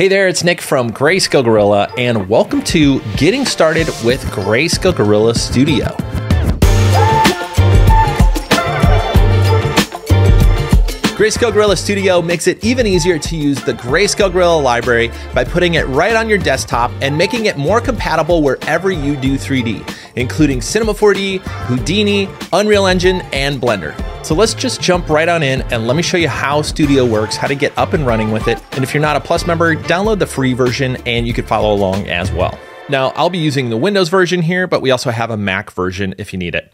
Hey there, it's Nick from Greyscalegorilla, and welcome to Getting Started with Greyscalegorilla Studio. Greyscalegorilla Studio makes it even easier to use the Greyscalegorilla library by putting it right on your desktop and making it more compatible wherever you do 3D, including Cinema 4D, Houdini, Unreal Engine, and Blender. So let's just jump right on in and let me show you how Studio works, how to get up and running with it. And if you're not a Plus member, download the free version and you can follow along as well. Now, I'll be using the Windows version here, but we also have a Mac version if you need it.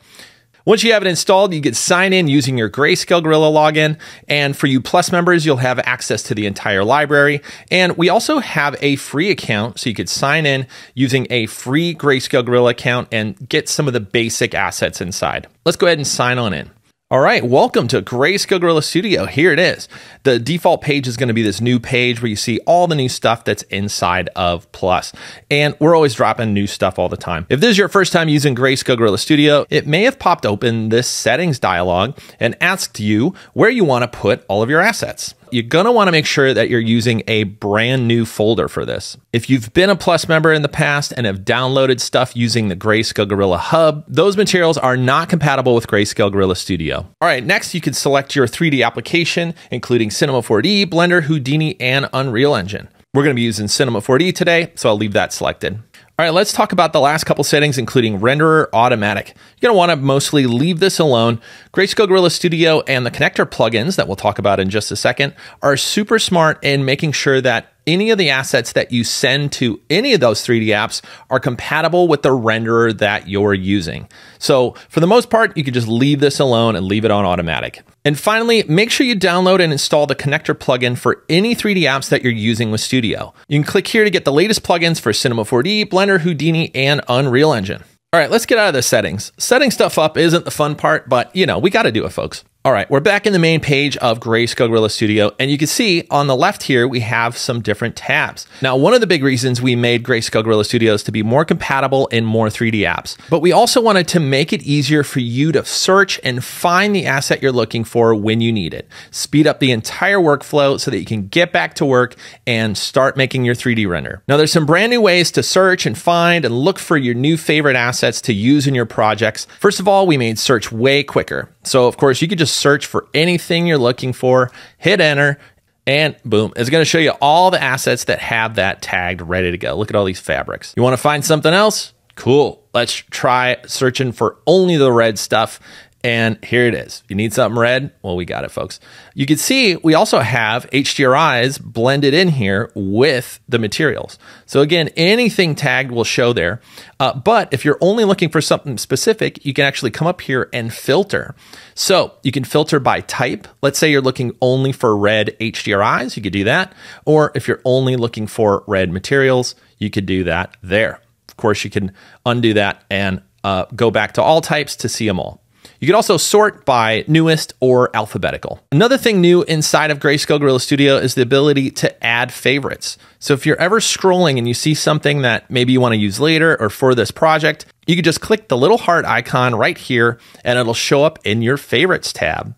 Once you have it installed, you can sign in using your Greyscalegorilla login. And for you Plus members, you'll have access to the entire library. And we also have a free account, so you could sign in using a free Greyscalegorilla account and get some of the basic assets inside. Let's go ahead and sign on in. All right, welcome to Greyscalegorilla Studio. Here it is. The default page is going to be this new page where you see all the new stuff that's inside of Plus. And we're always dropping new stuff all the time. If this is your first time using Greyscalegorilla Studio, it may have popped open this settings dialog and asked you where you want to put all of your assets you're going to want to make sure that you're using a brand new folder for this. If you've been a Plus member in the past and have downloaded stuff using the Greyscalegorilla Hub, those materials are not compatible with Greyscalegorilla Studio. All right, next you can select your 3D application, including Cinema 4D, Blender, Houdini, and Unreal Engine. We're going to be using Cinema 4D today, so I'll leave that selected. All right, let's talk about the last couple settings, including renderer automatic. You're gonna wanna mostly leave this alone. Greyscalegorilla Studio and the connector plugins that we'll talk about in just a second are super smart in making sure that any of the assets that you send to any of those 3D apps are compatible with the renderer that you're using. So for the most part, you can just leave this alone and leave it on automatic. And finally, make sure you download and install the connector plugin for any 3D apps that you're using with Studio. You can click here to get the latest plugins for Cinema 4D, Blender, Houdini, and Unreal Engine. All right, let's get out of the settings. Setting stuff up isn't the fun part, but you know, we got to do it, folks. All right, we're back in the main page of Greyscalegorilla Studio, and you can see on the left here, we have some different tabs. Now, one of the big reasons we made Greyscalegorilla Studios to be more compatible in more 3D apps, but we also wanted to make it easier for you to search and find the asset you're looking for when you need it. Speed up the entire workflow so that you can get back to work and start making your 3D render. Now, there's some brand new ways to search and find and look for your new favorite assets to use in your projects. First of all, we made search way quicker. So, of course, you could just search for anything you're looking for, hit enter, and boom, it's going to show you all the assets that have that tagged ready to go. Look at all these fabrics. You want to find something else? Cool. Let's try searching for only the red stuff and here it is. You need something red? Well, we got it, folks. You can see we also have HDRIs blended in here with the materials. So again, anything tagged will show there. Uh, but if you're only looking for something specific, you can actually come up here and filter. So you can filter by type. Let's say you're looking only for red HDRIs, you could do that. Or if you're only looking for red materials, you could do that there. Of course, you can undo that and uh, go back to all types to see them all. You can also sort by newest or alphabetical. Another thing new inside of Greyscalegorilla Studio is the ability to add favorites. So if you're ever scrolling and you see something that maybe you want to use later or for this project, you can just click the little heart icon right here and it'll show up in your favorites tab.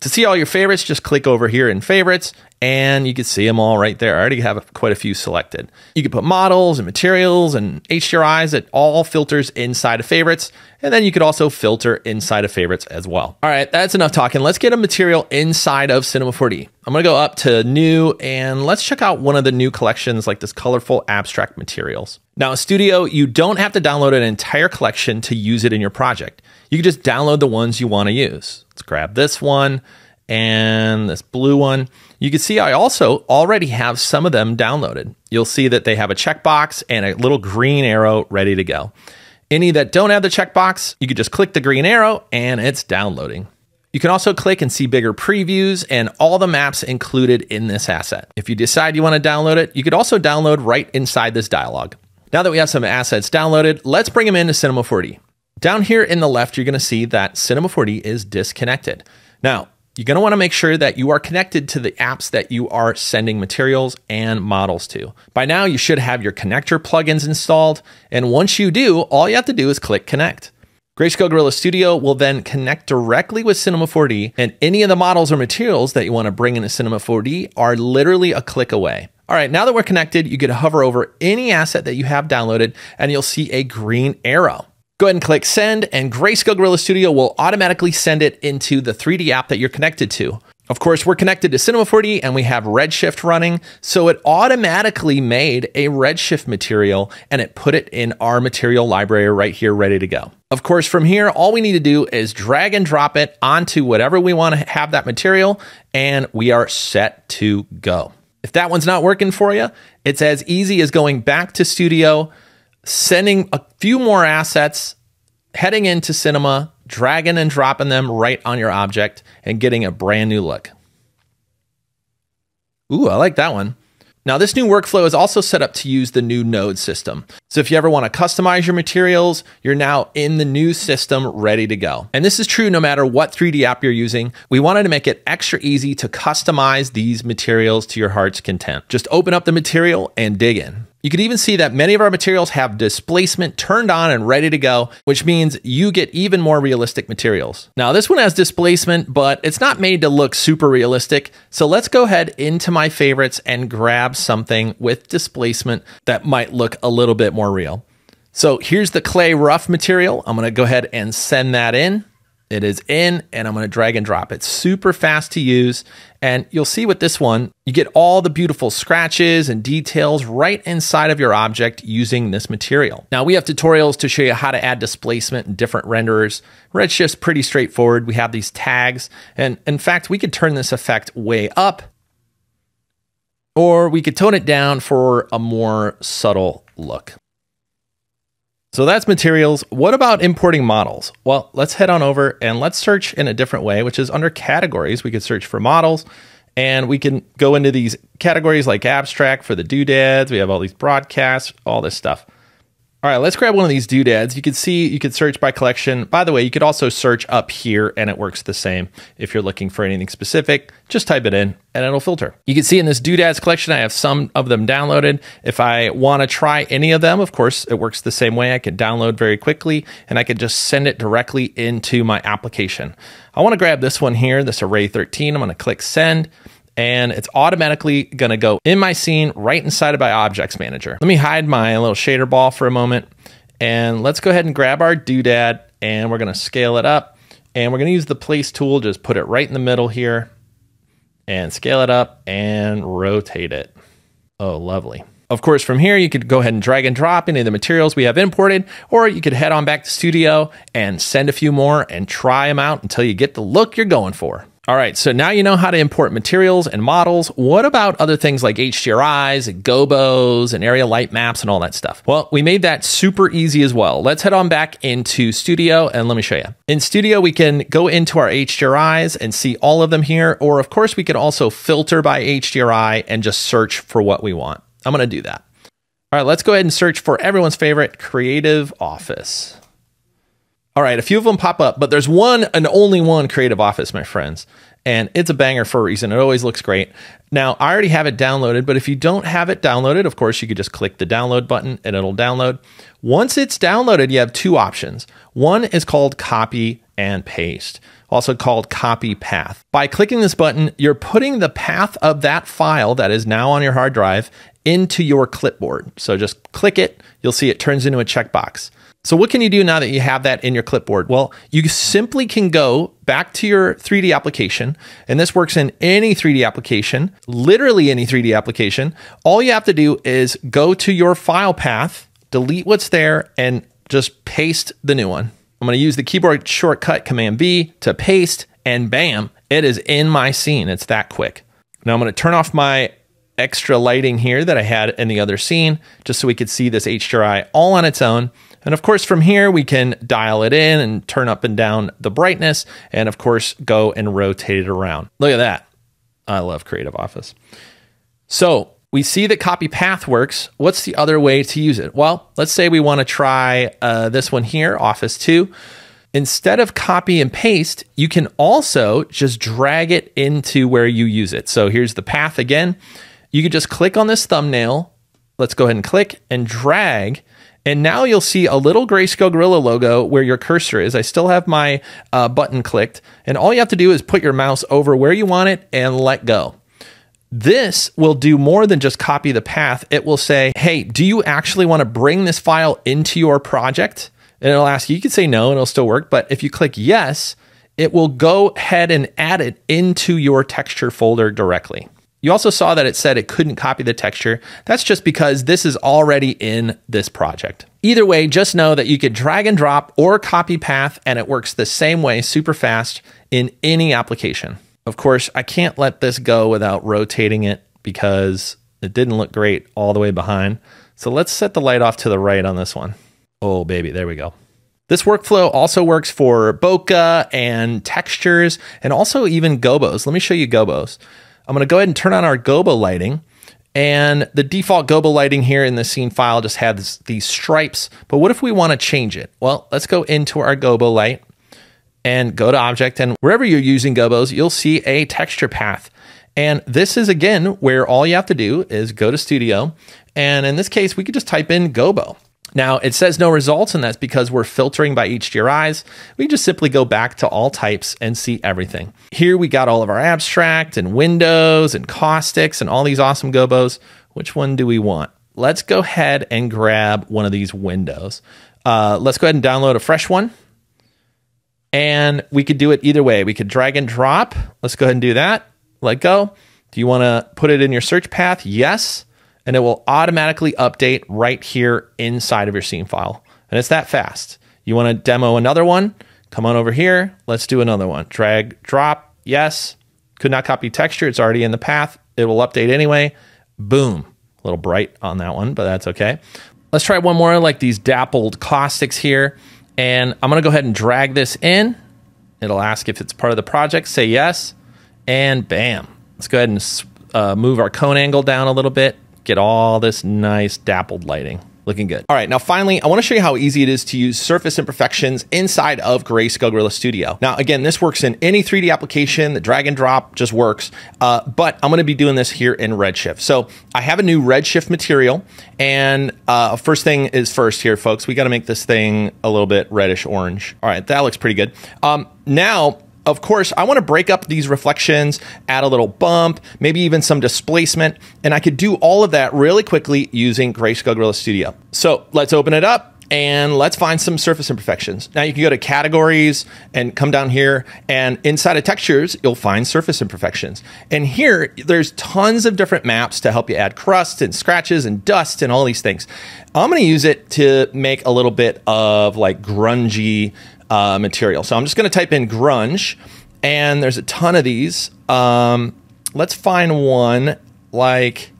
To see all your favorites, just click over here in favorites and you can see them all right there. I already have quite a few selected. You can put models and materials and HDRIs that all filters inside of favorites. And then you could also filter inside of favorites as well. All right, that's enough talking. Let's get a material inside of Cinema 4D. I'm gonna go up to new and let's check out one of the new collections like this colorful abstract materials. Now, in Studio, you don't have to download an entire collection to use it in your project. You can just download the ones you wanna use. Let's grab this one and this blue one. You can see I also already have some of them downloaded. You'll see that they have a checkbox and a little green arrow ready to go. Any that don't have the checkbox, you can just click the green arrow and it's downloading. You can also click and see bigger previews and all the maps included in this asset. If you decide you want to download it, you could also download right inside this dialog. Now that we have some assets downloaded, let's bring them into Cinema 4D. Down here in the left, you're going to see that Cinema 4D is disconnected. Now, you're going to want to make sure that you are connected to the apps that you are sending materials and models to. By now, you should have your connector plugins installed. And once you do, all you have to do is click connect. Greyscalegorilla Studio will then connect directly with Cinema 4D, and any of the models or materials that you want to bring into Cinema 4D are literally a click away. All right, now that we're connected, you can hover over any asset that you have downloaded and you'll see a green arrow. Go ahead and click send, and Greyscalegorilla Studio will automatically send it into the 3D app that you're connected to. Of course, we're connected to Cinema 4D and we have Redshift running, so it automatically made a Redshift material and it put it in our material library right here, ready to go. Of course, from here, all we need to do is drag and drop it onto whatever we want to have that material, and we are set to go. If that one's not working for you, it's as easy as going back to Studio, sending a few more assets, heading into Cinema, dragging and dropping them right on your object and getting a brand new look. Ooh, I like that one. Now, this new workflow is also set up to use the new node system. So if you ever want to customize your materials, you're now in the new system ready to go. And this is true no matter what 3D app you're using. We wanted to make it extra easy to customize these materials to your heart's content. Just open up the material and dig in. You can even see that many of our materials have displacement turned on and ready to go, which means you get even more realistic materials. Now this one has displacement, but it's not made to look super realistic. So let's go ahead into my favorites and grab something with displacement that might look a little bit more real. So here's the clay rough material. I'm gonna go ahead and send that in. It is in and I'm going to drag and drop. It's super fast to use. And you'll see with this one, you get all the beautiful scratches and details right inside of your object using this material. Now we have tutorials to show you how to add displacement in different renderers. Redshift's pretty straightforward. We have these tags. And in fact, we could turn this effect way up or we could tone it down for a more subtle look. So that's materials. What about importing models? Well, let's head on over and let's search in a different way, which is under categories. We could search for models and we can go into these categories like abstract for the doodads. We have all these broadcasts, all this stuff. All right, let's grab one of these doodads. You can see you could search by collection. By the way, you could also search up here and it works the same. If you're looking for anything specific, just type it in and it'll filter. You can see in this doodads collection, I have some of them downloaded. If I want to try any of them, of course, it works the same way. I can download very quickly and I could just send it directly into my application. I want to grab this one here, this array 13. I'm going to click send and it's automatically to go in my scene right inside of my objects manager. Let me hide my little shader ball for a moment and let's go ahead and grab our doodad and we're to scale it up and we're to use the place tool, just put it right in the middle here and scale it up and rotate it. Oh, lovely. Of course, from here, you could go ahead and drag and drop any of the materials we have imported, or you could head on back to Studio and send a few more and try them out until you get the look you're going for. All right, so now you know how to import materials and models. What about other things like HDRIs and gobos and area light maps and all that stuff? Well, we made that super easy as well. Let's head on back into Studio and let me show you. In Studio, we can go into our HDRIs and see all of them here, or of course, we could also filter by HDRI and just search for what we want. I'm gonna do that. All right, let's go ahead and search for everyone's favorite Creative Office. All right, a few of them pop up, but there's one and only one Creative Office, my friends. And it's a banger for a reason. It always looks great. Now, I already have it downloaded, but if you don't have it downloaded, of course, you could just click the download button and it'll download. Once it's downloaded, you have two options. One is called copy and paste, also called copy path. By clicking this button, you're putting the path of that file that is now on your hard drive into your clipboard. So just click it, you'll see it turns into a checkbox. So what can you do now that you have that in your clipboard? Well, you simply can go back to your 3D application, and this works in any 3D application, literally any 3D application. All you have to do is go to your file path, delete what's there, and just paste the new one. I'm going to use the keyboard shortcut Command V to paste, and bam, it is in my scene. It's that quick. Now I'm going to turn off my extra lighting here that I had in the other scene, just so we could see this HDRI all on its own. And of course, from here, we can dial it in and turn up and down the brightness, and of course, go and rotate it around. Look at that. I love Creative Office. So we see that copy path works. What's the other way to use it? Well, let's say we want to try uh, this one here, Office 2. Instead of copy and paste, you can also just drag it into where you use it. So here's the path again. You can just click on this thumbnail. Let's go ahead and click and drag and now you'll see a little Greyscalegorilla logo where your cursor is. I still have my uh, button clicked. And all you have to do is put your mouse over where you want it and let go. This will do more than just copy the path. It will say, hey, do you actually want to bring this file into your project? And it'll ask you, you can say no and it'll still work. But if you click yes, it will go ahead and add it into your texture folder directly. You also saw that it said it couldn't copy the texture. That's just because this is already in this project. Either way, just know that you could drag and drop or copy path and it works the same way super fast in any application. Of course, I can't let this go without rotating it because it didn't look great all the way behind. So let's set the light off to the right on this one. Oh, baby, there we go. This workflow also works for bokeh and textures and also even gobos. Let me show you gobos. I'm going to go ahead and turn on our gobo lighting. And the default gobo lighting here in the scene file just has these stripes. But what if we want to change it? Well, let's go into our gobo light and go to object. And wherever you're using gobos, you'll see a texture path. And this is again where all you have to do is go to studio. And in this case, we could just type in gobo. Now it says no results, and that's because we're filtering by HDRIs. We just simply go back to all types and see everything. Here we got all of our abstract and windows and caustics and all these awesome gobos. Which one do we want? Let's go ahead and grab one of these windows. Uh, let's go ahead and download a fresh one. And we could do it either way. We could drag and drop. Let's go ahead and do that. Let go. Do you want to put it in your search path? Yes. And it will automatically update right here inside of your scene file. And it's that fast. You want to demo another one? Come on over here. Let's do another one. Drag, drop. Yes. Could not copy texture. It's already in the path. It will update anyway. Boom. A little bright on that one, but that's okay. Let's try one more like these dappled caustics here. And I'm going to go ahead and drag this in. It'll ask if it's part of the project. Say yes. And bam. Let's go ahead and uh, move our cone angle down a little bit. Get all this nice dappled lighting looking good. All right, now finally, I wanna show you how easy it is to use surface imperfections inside of Greyscalegorilla Studio. Now, again, this works in any 3D application, the drag and drop just works, uh, but I'm gonna be doing this here in Redshift. So I have a new Redshift material, and uh, first thing is first here, folks, we gotta make this thing a little bit reddish orange. All right, that looks pretty good. Um, now, of course, I want to break up these reflections, add a little bump, maybe even some displacement, and I could do all of that really quickly using Greyscalegorilla Studio. So let's open it up and let's find some surface imperfections. Now you can go to categories and come down here and inside of textures, you'll find surface imperfections. And here there's tons of different maps to help you add crust and scratches and dust and all these things. I'm going to use it to make a little bit of like grungy uh, material. So I'm just going to type in grunge, and there's a ton of these. Um, let's find one like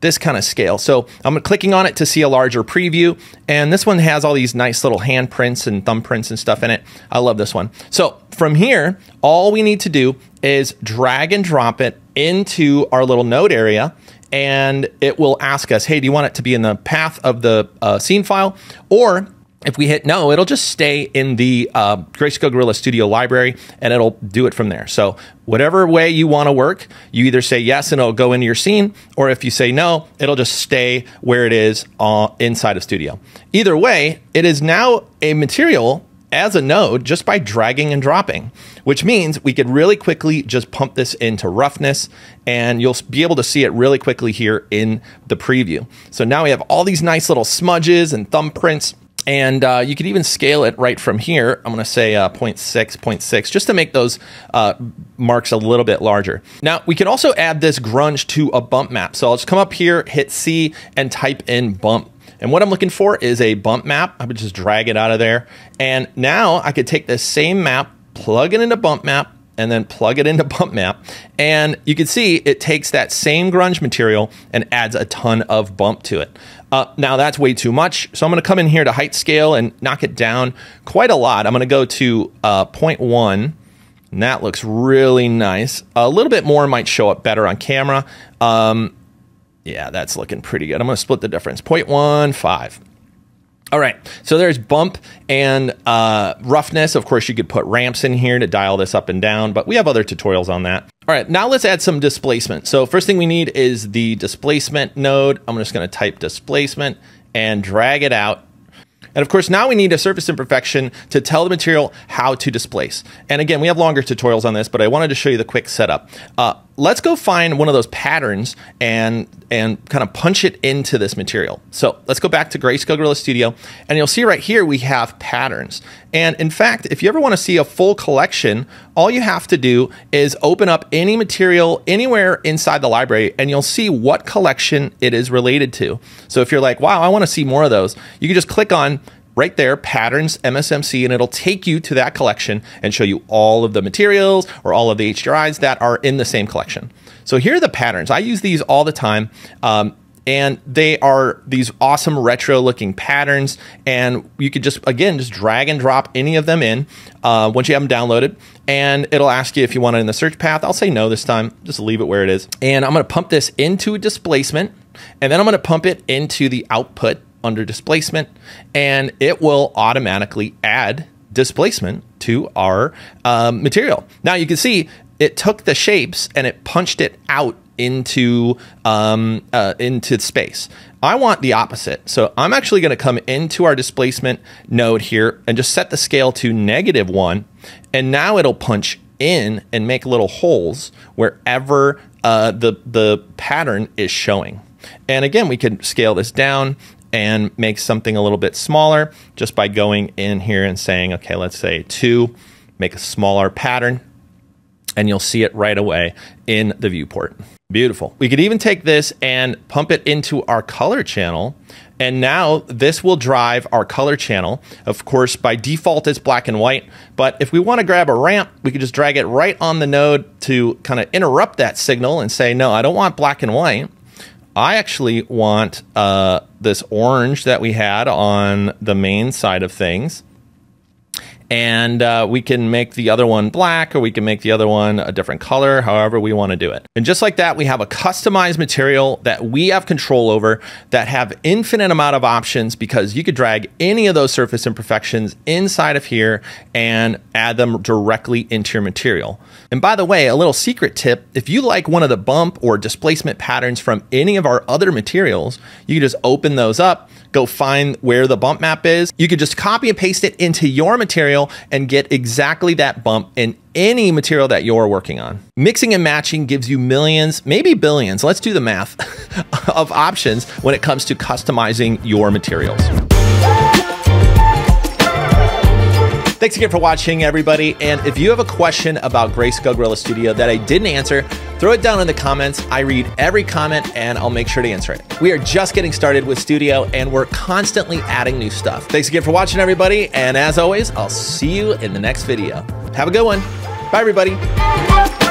this kind of scale. So I'm clicking on it to see a larger preview. And this one has all these nice little handprints and thumbprints and stuff in it. I love this one. So from here, all we need to do is drag and drop it into our little node area and it will ask us, hey, do you want it to be in the path of the uh, scene file? Or if we hit no, it'll just stay in the uh, Greyscalegorilla Studio library and it'll do it from there. So whatever way you want to work, you either say yes and it'll go into your scene, or if you say no, it'll just stay where it is uh, inside of Studio. Either way, it is now a material as a node just by dragging and dropping, which means we could really quickly just pump this into roughness and you'll be able to see it really quickly here in the preview. So now we have all these nice little smudges and thumbprints and uh, you could even scale it right from here. I'm going to say uh, 0.6, 0.6, just to make those uh, marks a little bit larger. Now, we can also add this grunge to a bump map. So I'll just come up here, hit C, and type in bump. And what I'm looking for is a bump map. I would just drag it out of there. And now I could take this same map, plug it into bump map, and then plug it into bump map. And you can see it takes that same grunge material and adds a ton of bump to it. Uh, now that's way too much. So I'm going to come in here to height scale and knock it down quite a lot. I'm going to go to uh, 0.1 and that looks really nice. A little bit more might show up better on camera. Um, yeah, that's looking pretty good. I'm going to split the difference. 0.15. All right, so there's bump and uh, roughness. Of course, you could put ramps in here to dial this up and down, but we have other tutorials on that. All right, now let's add some displacement. So first thing we need is the displacement node. I'm just gonna type displacement and drag it out. And of course, now we need a surface imperfection to tell the material how to displace. And again, we have longer tutorials on this, but I wanted to show you the quick setup. Uh, let's go find one of those patterns and and kind of punch it into this material. So let's go back to Greyscalegorilla Studio and you'll see right here we have patterns. And in fact, if you ever want to see a full collection, all you have to do is open up any material anywhere inside the library and you'll see what collection it is related to. So if you're like, wow, I want to see more of those, you can just click on right there, patterns, MSMC, and it'll take you to that collection and show you all of the materials or all of the HDRIs that are in the same collection. So here are the patterns. I use these all the time. Um, and they are these awesome retro looking patterns and you could just again just drag and drop any of them in uh, once you have them downloaded and it'll ask you if you want it in the search path i'll say no this time just leave it where it is and i'm going to pump this into a displacement and then i'm going to pump it into the output under displacement, and it will automatically add displacement to our um, material. Now you can see it took the shapes and it punched it out into um, uh, into space. I want the opposite. So I'm actually going to come into our displacement node here and just set the scale to negative one. And now it'll punch in and make little holes wherever uh, the, the pattern is showing. And again, we can scale this down and make something a little bit smaller just by going in here and saying, okay, let's say two, make a smaller pattern, and you'll see it right away in the viewport. Beautiful. We could even take this and pump it into our color channel. And now this will drive our color channel. Of course, by default, it's black and white. But if we want to grab a ramp, we could just drag it right on the node to kind of interrupt that signal and say, no, I don't want black and white. I actually want uh, this orange that we had on the main side of things. And uh, we can make the other one black or we can make the other one a different color, however we want to do it. And just like that, we have a customized material that we have control over that have infinite amount of options because you could drag any of those surface imperfections inside of here and add them directly into your material. And by the way, a little secret tip, if you like one of the bump or displacement patterns from any of our other materials, you can just open those up, go find where the bump map is. You could just copy and paste it into your material and get exactly that bump in any material that you're working on. Mixing and matching gives you millions, maybe billions, let's do the math, of options when it comes to customizing your materials. Thanks again for watching, everybody. And if you have a question about Greyscalegorilla Studio that I didn't answer, throw it down in the comments. I read every comment and I'll make sure to answer it. We are just getting started with Studio and we're constantly adding new stuff. Thanks again for watching, everybody. And as always, I'll see you in the next video. Have a good one. Bye, everybody.